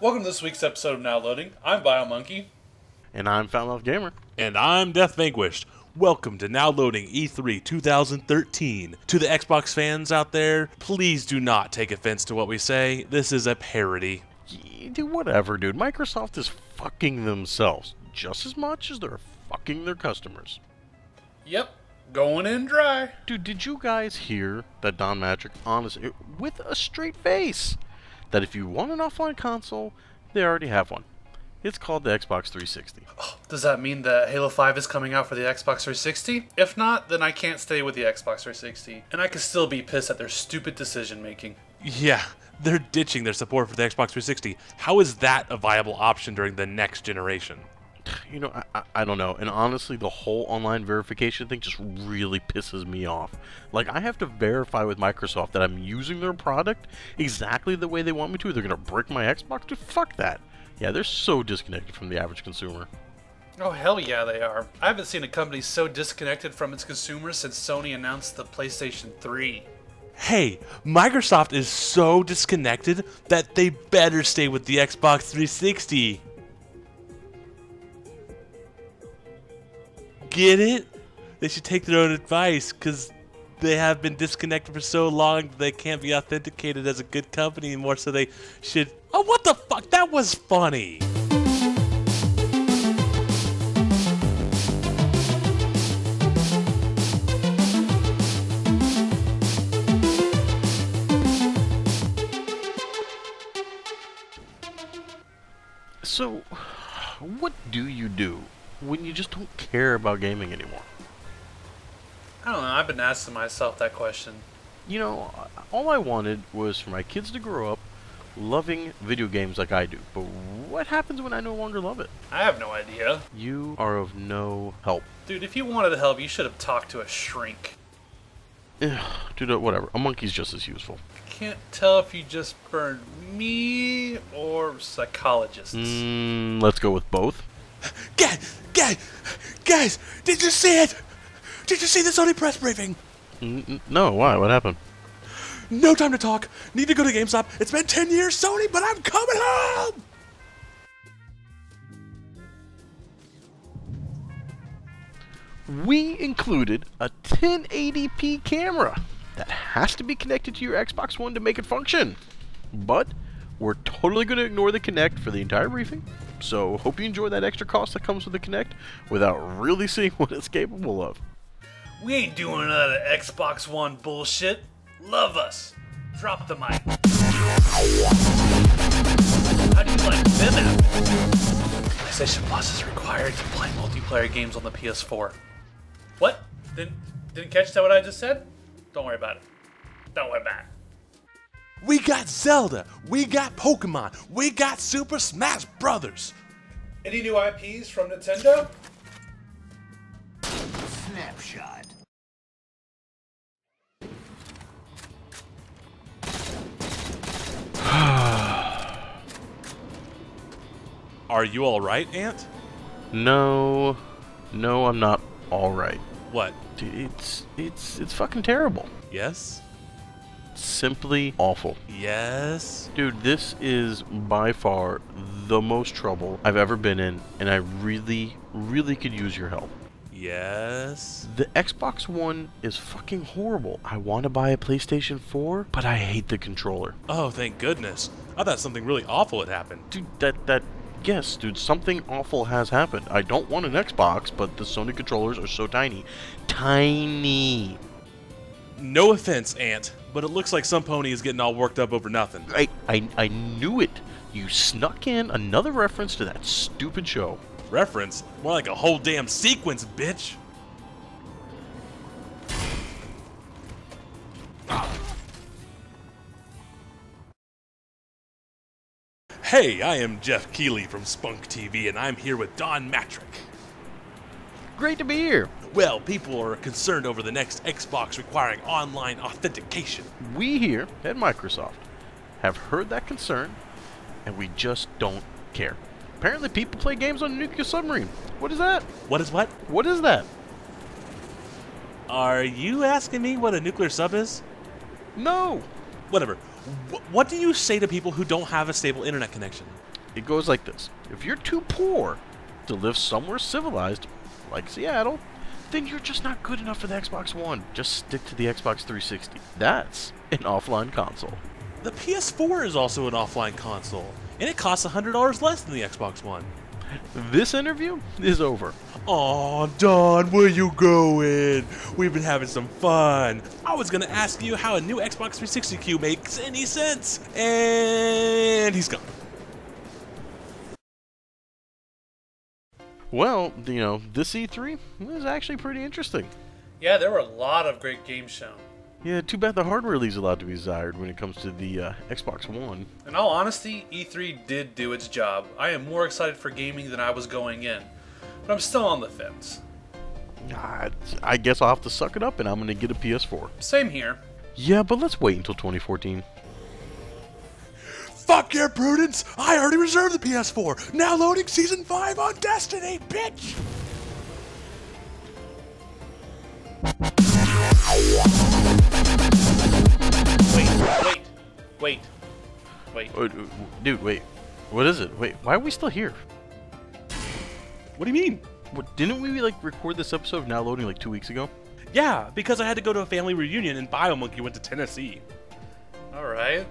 Welcome to this week's episode of Now Loading. I'm BioMonkey. And I'm FoulMouth Gamer. And I'm Death Vanquished. Welcome to Now Loading E3 2013. To the Xbox fans out there, please do not take offense to what we say. This is a parody. Y- Dude, whatever, dude. Microsoft is fucking themselves just as much as they're fucking their customers. Yep, going in dry. Dude, did you guys hear that Don Mattrick, honestly, with a straight face, that if you want an offline console, they already have one. It's called the Xbox 360. Does that mean that Halo 5 is coming out for the Xbox 360? If not, then I can't stay with the Xbox 360. And I can still be pissed at their stupid decision making. Yeah, they're ditching their support for the Xbox 360. How is that a viable option during the next generation? You know, I, I, I don't know. And honestly, the whole online verification thing just really pisses me off. Like, I have to verify with Microsoft that I'm using their product exactly the way they want me to. They're going to brick my Xbox? Dude, fuck that. Yeah, they're so disconnected from the average consumer. Oh, hell yeah, they are. I haven't seen a company so disconnected from its consumers since Sony announced the PlayStation 3. Hey, Microsoft is so disconnected that they better stay with the Xbox 360. Get it? They should take their own advice because they have been disconnected for so long that they can't be authenticated as a good company anymore, so they should. Oh, what the fuck? That was funny! So, what do you do when you just don't care about gaming anymore? I don't know, I've been asking myself that question. You know, all I wanted was for my kids to grow up loving video games like I do. But what happens when I no longer love it? I have no idea. You are of no help. Dude, if you wanted help, you should have talked to a shrink. Dude, uh, whatever. A monkey's just as useful. Can't tell if you just burned me or psychologists. Mm, let's go with both. Guys, guys, guys, did you see it? Did you see the Sony press briefing? N- no, why? What happened? No time to talk. Need to go to GameStop. It's been 10 years, Sony, but I'm coming home! We included a 1080p camera that has to be connected to your Xbox One to make it function. But we're totally going to ignore the Kinect for the entire briefing. So hope you enjoy that extra cost that comes with the Kinect without really seeing what it's capable of. We ain't doing of Xbox One bullshit. Love us. Drop the mic. How do you like apples? PlayStation Plus is required to play multiplayer games on the PS4. What? Didn't didn't catch that what I just said? Don't worry about it. Don't worry about it. We got Zelda. We got Pokemon. We got Super Smash Brothers. Any new IPs from Nintendo? Snapshot. Are you alright, Ant? No, no, I'm not all right. What? Dude, it's it's it's fucking terrible. Yes? Simply awful. Yes? Dude, this is by far the most trouble I've ever been in, and I really, really could use your help. Yes? The Xbox One is fucking horrible. I want to buy a PlayStation 4, but I hate the controller. Oh, thank goodness. I thought something really awful had happened. Dude, that that yes, dude, something awful has happened. I don't want an Xbox, but the Sony controllers are so tiny. Tiny. No offense, Ant, but it looks like some pony is getting all worked up over nothing. I I I knew it. You snuck in another reference to that stupid show. Reference? More like a whole damn sequence, bitch. Hey, I am Geoff Keighley from Spunk TV, and I'm here with Don Mattrick. Great to be here. Well, people are concerned over the next Xbox requiring online authentication. We here at Microsoft have heard that concern, and we just don't care. Apparently, people play games on a nuclear submarine. What is that? What is what? What is that? Are you asking me what a nuclear sub is? No. Whatever. Wh- what do you say to people who don't have a stable internet connection? It goes like this If you're too poor to live somewhere civilized, like Seattle, then you're just not good enough for the Xbox One. Just stick to the Xbox 360. That's an offline console. The PS4 is also an offline console, and it costs $100 less than the Xbox One. This interview is over. Aw, Don, where you going? We've been having some fun. I was gonna ask you how a new Xbox 360 Q makes any sense, and he's gone. Well, you know, this E3 was actually pretty interesting. Yeah, there were a lot of great games shown. Yeah, too bad the hardware leaves a lot to be desired when it comes to the uh, Xbox One. In all honesty, E3 did do its job. I am more excited for gaming than I was going in, but I'm still on the fence. Ah, I guess I'll have to suck it up and I'm going to get a PS4. Same here. Yeah, but let's wait until 2014. Fuck your prudence! I already reserved the PS4. Now loading season five on Destiny, bitch. Wait, wait, wait, wait. Oh, dude, wait. What is it? Wait, why are we still here? What do you mean? What, didn't we like record this episode of now loading like two weeks ago? Yeah, because I had to go to a family reunion and BioMonkey went to Tennessee. Alright.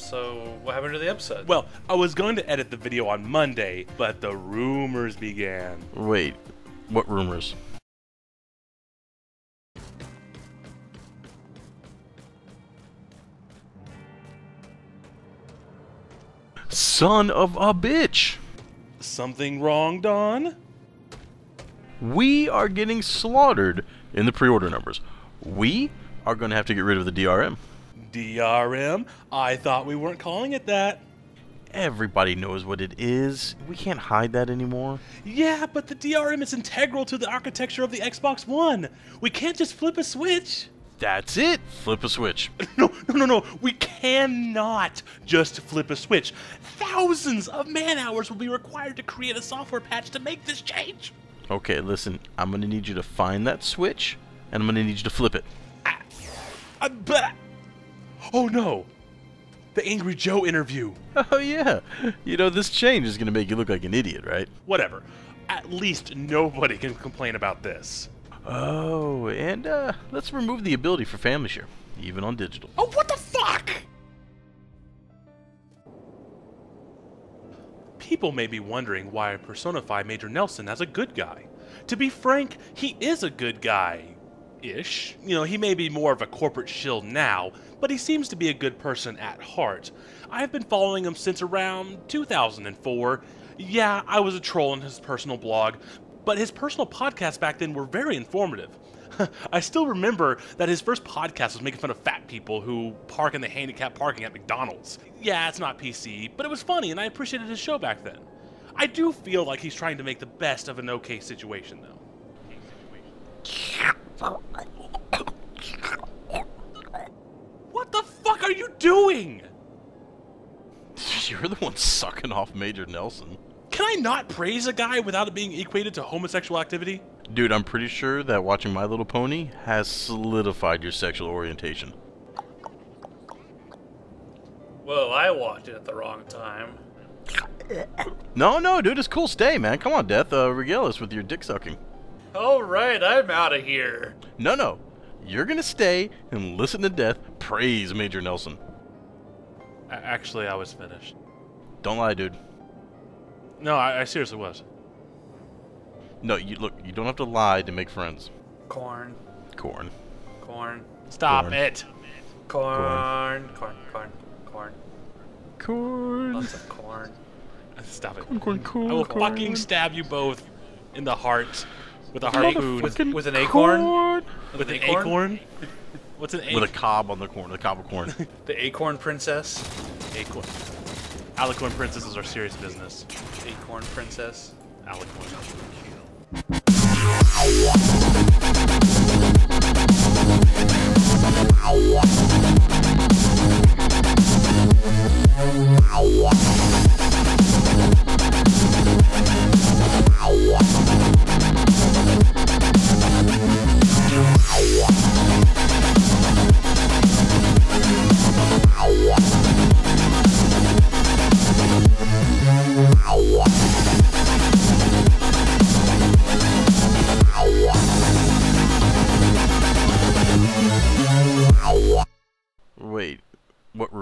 So, what happened to the episode? Well, I was going to edit the video on Monday, but the rumors began. Wait, what rumors? Son of a bitch! Something wrong, Don? We are getting slaughtered in the pre-order numbers. We are going to have to get rid of the DRM. DRM? I thought we weren't calling it that. Everybody knows what it is. We can't hide that anymore. Yeah, but the DRM is integral to the architecture of the Xbox One. We can't just flip a switch. That's it. Flip a switch. No, no, no, no. We cannot just flip a switch. Thousands of man hours will be required to create a software patch to make this change. Okay, listen. I'm going to need you to find that switch, and I'm going to need you to flip it. Uh, but, oh no. The Angry Joe interview. Oh, yeah. You know, this change is going to make you look like an idiot, right? Whatever. At least nobody can complain about this. Oh, and uh, let's remove the ability for family share, even on digital. Oh, what the fuck? People may be wondering why I personify Major Nelson as a good guy. To be frank, he is a good guy. Ish. You know, he may be more of a corporate shill now, but he seems to be a good person at heart. I have been following him since around 2004. Yeah, I was a troll on his personal blog, but his personal podcasts back then were very informative. I still remember that his first podcast was making fun of fat people who park in the handicap parking at McDonald's. Yeah, it's not PC, but it was funny and I appreciated his show back then. I do feel like he's trying to make the best of an okay situation, though. What the fuck are you doing? You're the one sucking off Major Nelson. Can I not praise a guy without it being equated to homosexual activity? Dude, I'm pretty sure that watching My Little Pony has solidified your sexual orientation. Well, I watched it at the wrong time. No, no, dude, it's cool. Stay, man. Come on, Death. Uh, regale us with your dick sucking. Alright, I'm out of here. No, no. You're gonna stay and listen to Death praise Major Nelson. Actually, I was finished. Don't lie, dude. No, I, I seriously was. No, you look. You don't have to lie to make friends. Corn, Corn. corn, Stop Corn. it. corn, corn, corn, corn. Corn. Lots of corn. Stop it. Corn. Corn. I will corn. fucking stab you both in the heart with a Hey, harpoon. with, with an acorn? Corn. With an acorn? acorn? What's an acorn? With a cob on the corn. the cob of corn. The acorn princess. acorn. Alicorn princesses are serious business. Acorn princess. Alicorn.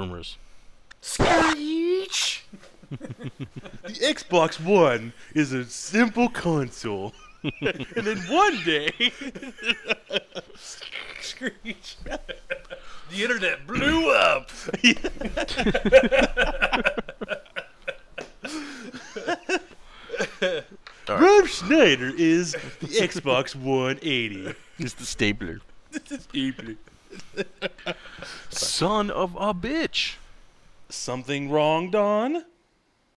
What rumors? Screech! The Xbox One is a simple console. and then one day, Screech. the internet blew up. Rob Schneider is the Xbox 180. It's the stapler. Son of a bitch. Something wrong, Don?